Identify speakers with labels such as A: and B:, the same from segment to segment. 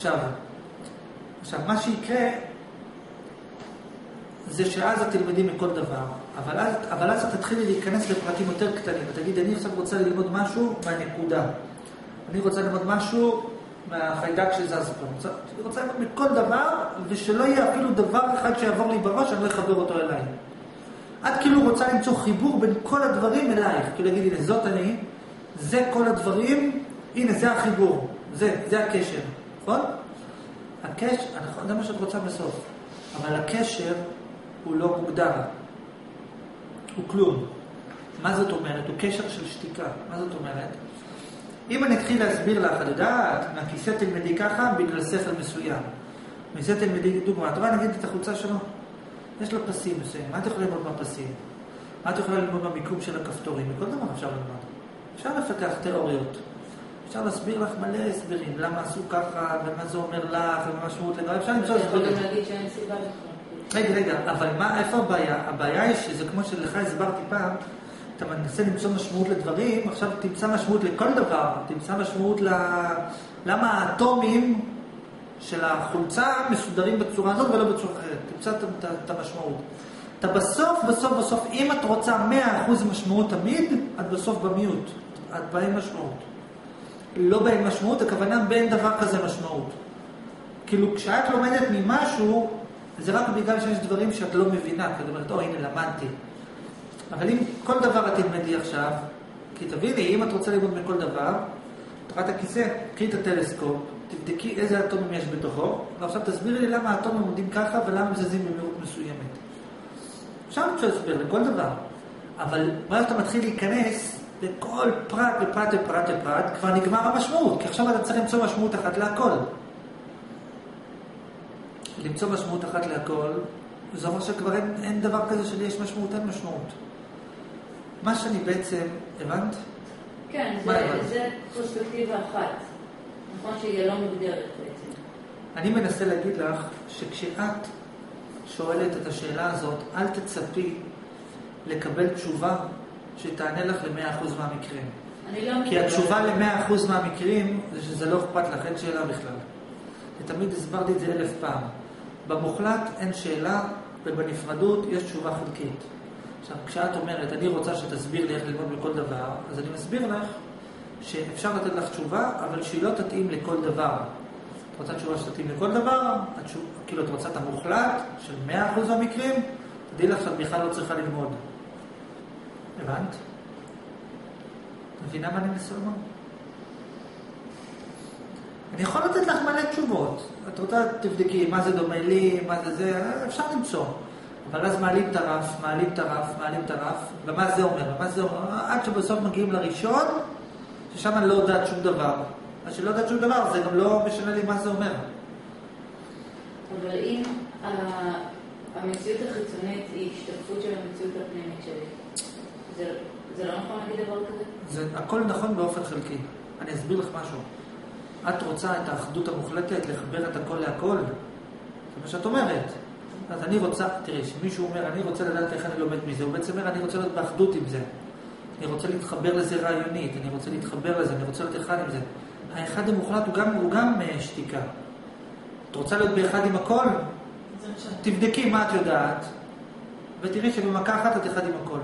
A: עכשיו, עכשיו, מה שיקרה זה שאז את תלמדי מכל דבר, אבל אז, אבל אז את תתחילי להיכנס לפרטים יותר קטנים, ותגיד, אני עכשיו רוצה ללמוד משהו מהנקודה. אני רוצה ללמוד משהו מהחיידק שזז פה. אני רוצה ללמוד מכל דבר, ושלא יהיה אפילו דבר אחד שיעבור לי בראש, אני לא אחבר אותו אליי. את כאילו רוצה למצוא חיבור בין כל הדברים אלייך. כאילו להגיד, הנה, זאת אני, זה כל הדברים, הנה, זה החיבור, זה, זה הקשר, נכון? הקשר, נכון, זה מה שאת רוצה בסוף. אבל הקשר הוא לא מוגדר. הוא כלום. מה זאת אומרת? הוא קשר של שתיקה. מה זאת אומרת? אם אני אתחיל להסביר לך, את יודעת, מהכיסא תלמדי ככה בגלל ספר מסוים. מזה תלמדי, דוגמא, את רואה נגיד את החולצה שלו? יש לו פסים מסוים. מה את יכולה ללמוד מהפסים? מה את יכולה ללמוד במיקום של הכפתורים? מכל דבר אפשר ללמוד. אפשר לפתח תיאוריות. אפשר להסביר לך מלא הסברים, למה עשו ככה, ומה זה אומר לך, ומה משמעות לגבי, אפשר למצוא הסברים.
B: אתה יכול גם להגיד שאין סיבה בכלל.
A: רגע, רגע, אבל מה, איפה הבעיה? הבעיה היא שזה כמו שלך הסברתי פעם, אתה מנסה למצוא משמעות לדברים, עכשיו תמצא משמעות לכל דבר, תמצא משמעות ל... למה האטומים של החולצה מסודרים בצורה הזאת ולא בצורה אחרת, תמצא את המשמעות. אתה בסוף, בסוף, בסוף, אם את רוצה 100% משמעות תמיד, את בסוף במיעוט, את באין משמעות. לא באין משמעות, הכוונה באין דבר כזה משמעות. כאילו, כשאת לומדת ממשהו, זה רק בגלל שיש דברים שאת לא מבינה, כי את אומרת, או, הנה, למדתי. אבל אם כל דבר את תלמדי עכשיו, כי תביני, אם את רוצה ללמוד מכל דבר, תראה את הכיסא, קחי את הטלסקופ, תבדקי איזה אטומים יש בתוכו, ועכשיו תסבירי לי למה האטומים עומדים ככה ולמה הם זזים במהירות מסוימת. אפשר למצוא הסבר לכל דבר, אבל ברגע שאתה מתחיל להיכנס לכל פרט ופרט ופרט ופרט, כבר נגמר המשמעות, כי עכשיו אתה צריך למצוא משמעות אחת להכל. למצוא משמעות אחת להכל, זה אומר שכבר אין, אין דבר כזה שלי יש משמעות, אין משמעות. מה שאני בעצם, הבנת?
B: כן, זה-
A: הבנת?
B: זה פרספקטיבה אחת. נכון שהיא לא מוגדרת בעצם.
A: אני מנסה להגיד לך שכשאת שואלת את השאלה הזאת, אל תצפי לקבל תשובה שתענה לך ל-100% מהמקרים.
B: אני לא
A: כי התשובה ל-100% מהמקרים זה שזה לא אכפת לך, אין שאלה בכלל. ותמיד הסברתי את זה אלף פעם. במוחלט אין שאלה, ובנפרדות יש תשובה חלקית. עכשיו, כשאת אומרת, אני רוצה שתסביר לי איך ללמוד מכל דבר, אז אני מסביר לך שאפשר לתת לך תשובה, אבל שהיא לא תתאים לכל דבר. את רוצה תשובה שתתאים לכל דבר, התשוב, כאילו את רוצה את המוחלט של 100% מהמקרים, תדעי לך שאת בכלל לא צריכה ללמוד. הבנת? מבינה מה אני מנסה לומר? אני יכול לתת לך מלא תשובות. את רוצה, תבדקי מה זה דומה לי, מה זה זה, אפשר למצוא. אבל אז מעלים את הרף, מעלים את הרף, מעלים את הרף, ומה זה אומר? מה זה אומר? עד שבסוף מגיעים לראשון, ששם אני לא יודעת שום דבר. מה שלא יודעת שום דבר, זה גם לא משנה לי מה זה אומר.
B: אבל אם המציאות החיצונית היא השתקפות של המציאות הפנימית שלי, זה- זה לא נכון להגיד דבר כזה?
A: זה הכל נכון באופן חלקי. אני אסביר לך משהו. את רוצה את האחדות המוחלטת, לחבר את הכל להכל? זה מה שאת אומרת. אז אני רוצה, תראי, כשמישהו אומר, אני רוצה לדעת איך אני לומד מזה, הוא בעצם אומר, אני רוצה להיות באחדות עם זה. אני רוצה להתחבר לזה רעיונית, אני רוצה להתחבר לזה, אני רוצה להיות אחד עם זה. האחד המוחלט הוא גם, הוא גם אה, שתיקה. את רוצה להיות באחד עם הכל? תבדקי מה את יודעת, ותראי שבמכה אחת את אחד עם הכל.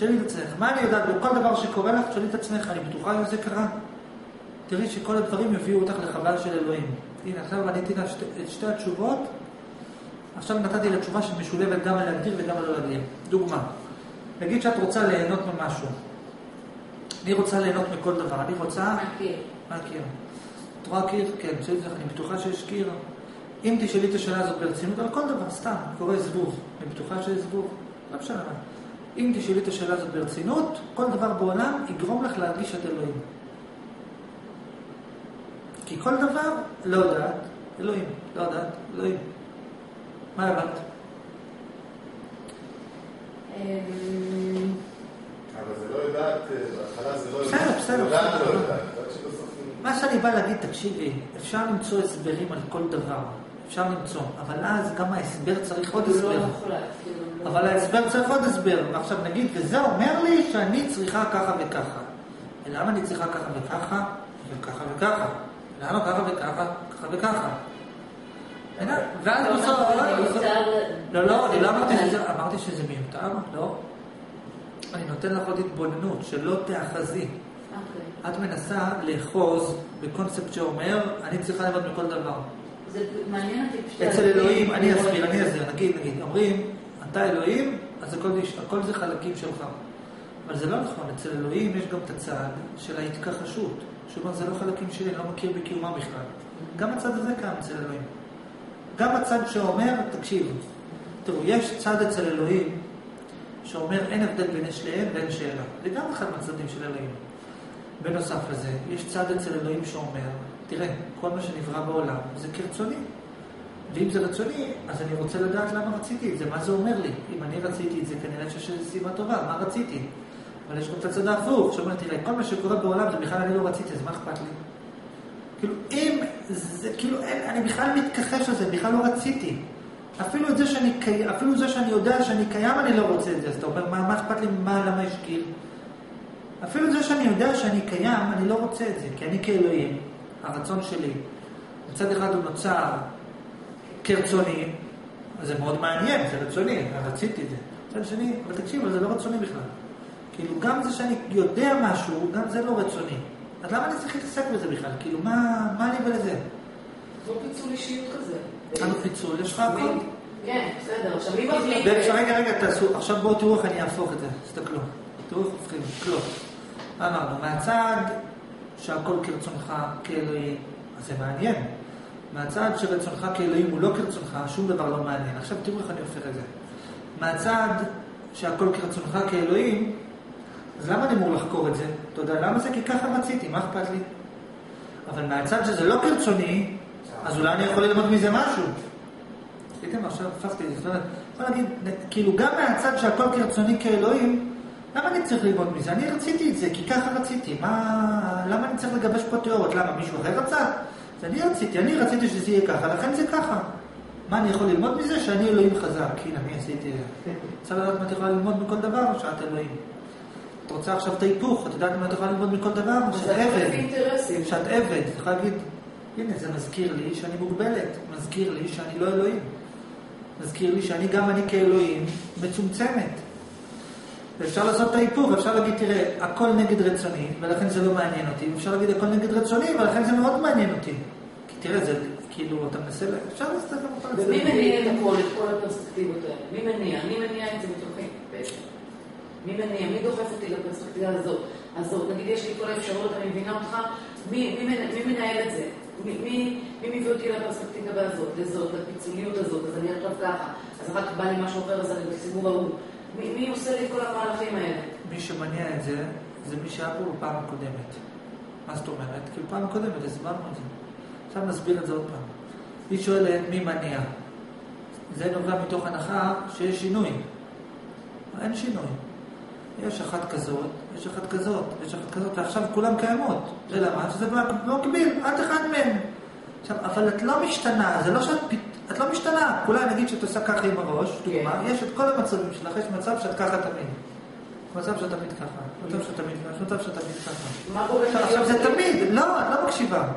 A: תשאלי את עצמך, מה אני יודעת בכל דבר שקורה לך? תשאלי את עצמך, אני בטוחה אם זה קרה? תראי שכל הדברים יביאו אותך לחלל של אלוהים. הנה, עכשיו עניתי לה את שתי התשובות, עכשיו נתתי לה תשובה שמשולבת גם על להגדיר וגם על לא להגדיר. דוגמה, נגיד שאת רוצה ליהנות ממשהו. אני רוצה ליהנות מכל דבר, אני רוצה... מה קיר? את רואה קיר? כן, תשאלי את זה, אני בטוחה שיש קיר. אם תשאלי את השאלה הזאת ברצינות, על כל דבר, סתם, קורה זבוב. אני בטוחה שיש זבוב? לא משנה מה. אם תשאלי את השאלה הזאת ברצינות, כל דבר בעולם יגרום לך להרגיש את אלוהים. כי כל דבר, לא יודעת, אלוהים, לא יודעת, אלוהים. מה הבנת?
B: אמ,
C: אבל זה לא יודעת, אה, בהתחלה זה לא
A: בסדר,
C: יודעת.
A: בסדר,
C: יודעת
A: בסדר.
C: לא יודעת. היא-
A: מה שאני בא להגיד, תקשיבי, אפשר למצוא הסברים על כל דבר. אפשר למצוא, אבל אז גם ההסבר צריך עוד
B: הוא
A: הסבר.
B: לא מוחלט. לא-
A: אבל ההסבר צריך עוד הסבר. ועכשיו נגיד, וזה אומר לי שאני צריכה ככה וככה. ולמה אני צריכה ככה וככה? וככה וככה. למה ככה וככה? ככה ככה וככה. ואז
B: אתה
A: בסוף... לא, לא, אני לא אמרתי שזה, אמרתי שזה מיותר, לא. אני נותן לך עוד התבוננות, שלא תאחזי.
B: אוקיי.
A: את מנסה לאחוז בקונספט שאומר, אני צריכה ללמוד מכל דבר.
B: זה מעניין אותי.
A: אצל אלוהים, אני אסביר, אני. אסביר, נגיד, נגיד, אומרים, אתה אלוהים, אז הכל, הכל זה חלקים שלך. אבל זה לא נכון, אצל אלוהים יש גם את הצד של ההתכחשות. שאומר, זה לא חלקים שלי, אני לא מכיר בקיומם בכלל. גם הצד הזה קיים אצל אלוהים. גם הצד שאומר, תקשיבו, תראו, יש צד אצל אלוהים שאומר אין הבדל בין יש לאין ואין שאלה. זה גם אחד מהצדדים של אלוהים. בנוסף לזה, יש צד אצל אלוהים שאומר, תראה, כל מה שנברא בעולם זה כרצוני. ואם זה רצוני, אז אני רוצה לדעת למה רציתי את זה, מה זה אומר לי. אם אני רציתי את זה, כנראה שיש איזו סיבה טובה, מה רציתי? אבל יש גם את הצד ההפוך, שאומר, תראה, כל מה שקורה בעולם זה בכלל אני לא רציתי, אז מה אכפת לי? כאילו, אם זה, כאילו, אין, אני בכלל מתכחש לזה, בכלל לא רציתי. אפילו את זה שאני, אפילו זה שאני יודע שאני קיים, אני לא רוצה את זה. אז אתה אומר, מה, מה אכפת לי, מה, למה יש גיל? אפילו זה שאני יודע שאני קיים, אני לא רוצה את זה. כי אני כאלוהים, הרצון שלי, מצד אחד הוא נוצר כרצוני, זה מאוד מעניין, זה רצוני, רציתי את זה. מצד שני, אבל תקשיב, זה לא רצוני בכלל. כאילו, גם זה שאני יודע משהו, גם זה לא רצוני. אז למה אני צריך להתעסק בזה בכלל? כאילו, מה, מה לי ולזה?
D: כמו פיצול אישיות כזה.
A: אין פיצול, יש לך הכל.
D: כן, בסדר. עכשיו, מחליט...
A: ועכשיו, רגע, רגע, תעשו, עכשיו בואו תראו איך אני אהפוך את זה, תסתכלו. תראו איך הופכים, קלוט. מה אמרנו? מהצד שהכל כרצונך כאלוהים, אז זה מעניין. מהצד שרצונך כאלוהים הוא לא כרצונך, שום דבר לא מעניין. עכשיו תראו איך אני הופך את זה. מהצד שהכל כרצונך כאלוהים, אז למה אני אמור לחקור את זה? אתה יודע למה זה? כי ככה רציתי, מה אכפת לי? אבל מהצד שזה לא כרצוני, אז אולי אני יכול ללמוד מזה משהו. ראיתם? עכשיו הפכתי את זה. זאת אומרת, בוא נגיד, כאילו גם מהצד שהכל כרצוני כאלוהים, למה אני צריך ללמוד מזה? אני רציתי את זה, כי ככה רציתי. מה... למה אני צריך לגבש פה תיאוריות? למה, מישהו אחר רצה? אז אני רציתי, אני רציתי שזה יהיה ככה, לכן זה ככה. מה אני יכול ללמוד מזה? שאני אלוהים חזק. הנה, אני עשיתי זה. רוצה לדעת מה את יכולה ללמוד מכל דבר, או שאת אלוהים? את רוצה עכשיו את ההיפוך, את יודעת מה את יכולה ללמוד מכל דבר? שאת
D: זה
A: עבד. שאת עבד, את יכולה להגיד, הנה, זה מזכיר לי שאני מוגבלת, מזכיר לי שאני לא אלוהים. מזכיר לי שאני גם אני כאלוהים מצומצמת. ואפשר לעשות את ההיפוך, אפשר להגיד, תראה, הכל נגד רצוני, ולכן זה לא מעניין אותי, ואפשר להגיד הכל נגד רצוני, ולכן זה מאוד מעניין אותי. כי תראה, זה כאילו, אתה מנסה, אפשר לעשות את זה
D: ומי. מניע את הכל, את כל הפרספקטיבות האלה? מי מניע? מי מניע את זה מתוכי בעצם? מי מניע? מי דוחף אותי לפרספקטיבה הזאת? הזאת, נגיד יש לי כל האפשרויות, אני מבינה אותך, מי, מי, מי מנהל את זה? מי, מי, מי מביא אותי לפרספקטיבה הזאת, לזאת, לפיצוליות הזאת, אז אני עכשיו ככה, אז אחר כך בא לי משהו אחר, אז אני בסיבוב ההוא. מי, מי עושה לי את כל המהלכים האלה?
A: מי שמניע את זה, זה מי שהיה פה בפעם הקודמת. מה זאת אומרת? כי בפעם הקודמת הסברנו את זה. עכשיו נסביר את זה עוד פעם. היא שואלת מי מניע. זה נובע מתוך הנחה שיש שינוי. אין שינוי. יש אחת כזאת, יש אחת כזאת, יש אחת כזאת, ועכשיו כולן קיימות. זה למה? שזה במקביל, את אחד מהם. עכשיו, אבל את לא משתנה, זה לא שאת את לא משתנה. כולה נגיד שאת עושה ככה עם הראש, דוגמה, יש את כל המצבים שלך, יש מצב שאת ככה תמיד. מצב שאת תמיד ככה, מצב שאת תמיד ככה, מצב שאת תמיד ככה.
D: מה
A: עכשיו, זה תמיד, לא, את לא מקשיבה.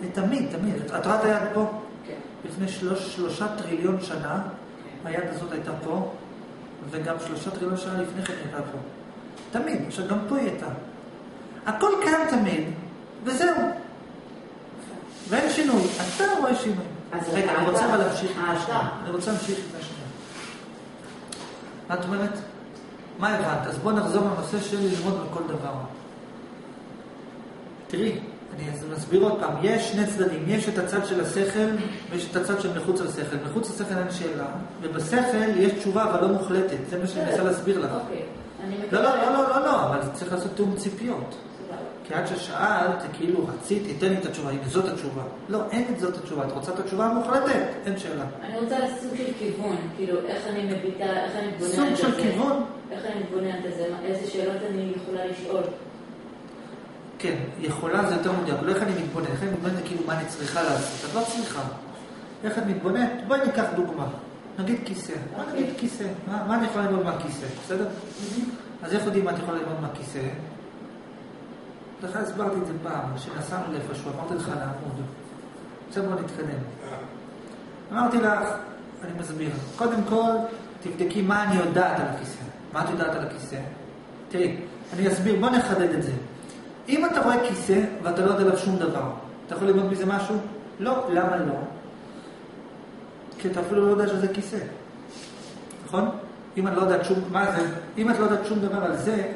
A: זה תמיד, תמיד. את רואה את היד פה?
D: כן.
A: לפני שלוש, שלושה טריליון שנה, היד הזאת הייתה פה, וגם שלושה טריליון שנה לפני כן הייתה פה. תמיד, עכשיו גם פה היא הייתה. הכל קיים תמיד, וזהו. ואין שינוי. אתה רואה שינוי.
D: אז
A: רגע, אני רוצה אבל להמשיך את השנייה. אני רוצה להמשיך את השנייה. מה את אומרת? מה הבנת? אז בואו נחזור לנושא של ללמוד מכל דבר. תראי, אני אז מסביר עוד פעם, יש שני צדדים, יש את הצד של השכל ויש את הצד של מחוץ לשכל. מחוץ לשכל אין שאלה, ובשכל יש תשובה אבל לא מוחלטת, זה מה שאני מנסה להסביר לך.
B: אוקיי.
A: לא. לא, לא, לא, לא, אבל צריך לעשות תיאום ציפיות. כי עד ששאלת, כאילו רציתי, תן לי את התשובה, הנה זאת התשובה. לא, אין את זאת התשובה, את רוצה את התשובה המוחלטת, אין שאלה.
B: אני רוצה סוג של כיוון, כאילו, איך אני מביטה, איך אני מתבוננת
A: סוג
B: על
A: של
B: זה.
A: כיוון.
B: איך אני מתבוננת על זה, איזה שאלות אני יכולה לשאול.
A: כן, יכולה זה יותר מדויק, לא איך אני מתבונן, איך אני מתבונן זה כאילו מה אני צריכה לעשות, את לא צריכה. איך את מתבוננת? בואי ניקח דוגמה, נגיד כיסא, בואי
B: אוקיי.
A: נגיד כיסא, מה, מה אני יכולה ללמוד מהכיסא, בסדר? אז איך יודעים מה את יכולה ללמוד מהכיסא? לך הסברתי את זה פעם, כשנסענו לאיפשהו, אמרתי לך לעמוד. עכשיו בואו נתקדם. אמרתי לך, אני מסביר. קודם כל, תבדקי מה אני יודעת על הכיסא. מה את יודעת על הכיסא? תראי, אני אסביר, בוא נחדד את זה. אם אתה רואה כיסא ואתה לא יודע עליו שום דבר, אתה יכול ללמוד מזה משהו? לא. למה לא? כי אתה אפילו לא יודע שזה כיסא. נכון? אם את לא יודעת שום, מה זה? אם את לא יודעת שום דבר על זה,